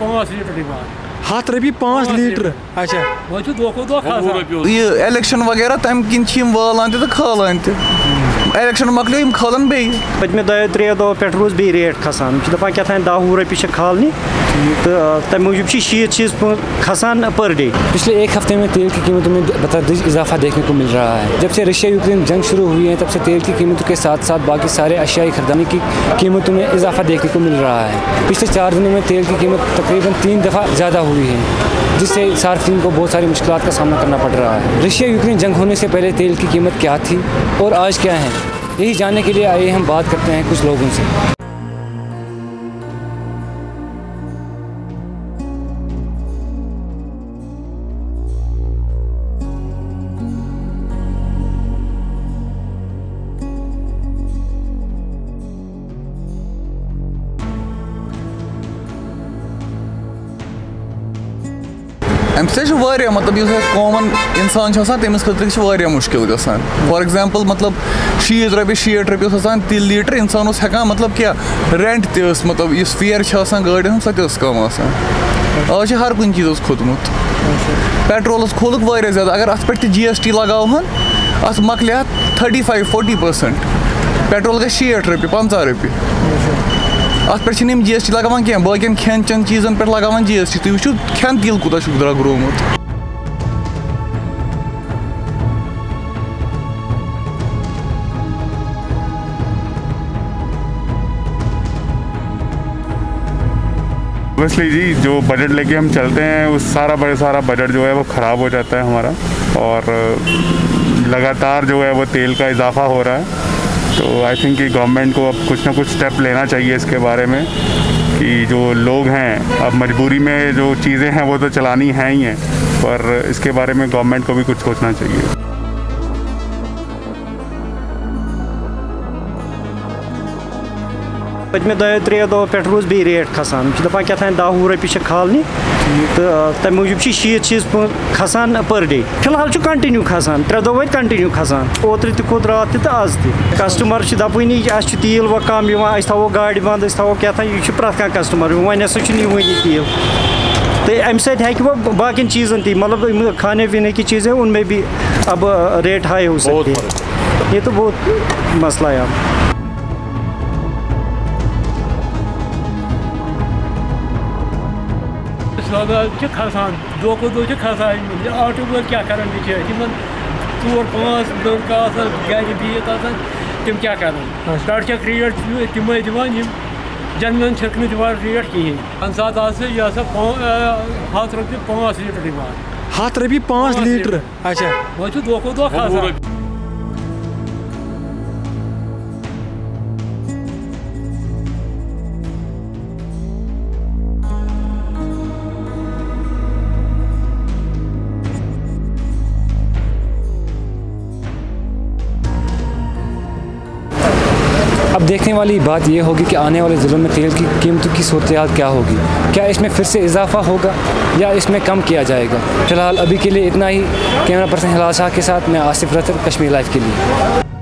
पाँच litre demand हथ रपी पाँच लीटर? अच्छा। दो दो ये इलेक्शन वगैरह तम किन वालान तो खालान इलेक्शन मकलो यम खालन बे पतमे दो त्रे दो पे रोज बे रेट खसान दपान क्या दह वह रपये खालनी तो तम मूजूब शीत चीज़ खसान पर डे पिछले एक हफ़्ते में तेल की कीमतों में बतादीज इजाफा देखने को मिल रहा है जब से रशिया यूक्रेन जंग शुरू हुई है तब से तेल की कीमतों के साथ साथ बाकी सारे अशियाई खरीदानी की कीमतों में इजाफा देखने को मिल रहा है पिछले चार दिनों में तेल की कीमत तकरीबन तीन दफ़ा ज़्यादा हुई है जिससे सार्फिन को बहुत सारी मुश्किल का सामना करना पड़ रहा है रशिया यूक्रेन जंग होने से पहले तेल की कीमत क्या थी और आज क्या है यही जानने के लिए आइए हम बात करते हैं कुछ लोगों से। अम सह मतलब कॉमन इंसान तमिस खतर मुश्किल ग फॉर एग्ज़ाम्पल मतलब शीत रपये शीट रपये तिल लीटर इंसान हेकान मतलब क्या रेंट तस मतलब इस फेयर गाड़न सह कम आज हर कुछ चीज़ खोतमुत पेट्रोलस खोलुक ज़्यादा, अगर अत पे जी एस टी लगावन अत मकल thirty five forty percent petrol गई शीट रपये पंचा रपये अत पे जी एस टी लगान क्या बाकी खेन चन चीज़न पे लगान जी एस टी तुम वो खेन तिल कूत द्रगरोमुत ऑब्वियसली जी, जो बजट लेके हम चलते हैं, उस सारा बड़े सारा बजट जो है वो ख़राब हो जाता है हमारा। और, लगातार जो है वो तेल का इजाफा हो रहा है। तो आई थिंक कि गवर्नमेंट को अब कुछ ना कुछ स्टेप लेना चाहिए इसके बारे में, कि जो लोग हैं, अब मजबूरी में जो चीज़ें हैं वो तो चलानी हैं ही हैं, पर इसके बारे में गवर्नमेंट को भी कुछ सोचना चाहिए। पतमे दो त्रे दो पे रोज बे रेट खसान दपान क्या दह वह रपये खालनी तो तम मूजूब शीत चीज़ खसान पर डे फ़िलहाल कंटिन्यू खसान त्रे दो वत कंटिन्यू खसान ओतर तोत रात तो आज तस्टमर दपनी अस तेल व कम अस थो गाड़ बंद अस थो क्या यह प्रत कह कस्टमर वन हसा तेल तो अम सो बाकी चीज़न ती मतलब खाने पीने की चीज़ें उनमें भी अब रेट हाई हो सकती है ये तो बहुत मसला है खसान दो को दो खसान आटो वल क्या कर बिचार तोर पाँच लड़का गर बिहत तम क्या कर सड़क रेट तम दिवान जनवन छक रेट कहें अम सात आज यह हथ रुपये पाँच लीटर दिवान हथ रपये पाँच लीटर अच्छा वह दो को दो खसान अब देखने वाली बात यह होगी कि आने वाले दिनों में तेल की कीमतों की सूरत क्या होगी? क्या इसमें फिर से इजाफा होगा या इसमें कम किया जाएगा? फ़िलहाल अभी के लिए इतना ही। कैमरा पर्सन हिलाल शाह के साथ मैं आसिफ रतर कश्मीर लाइफ के लिए।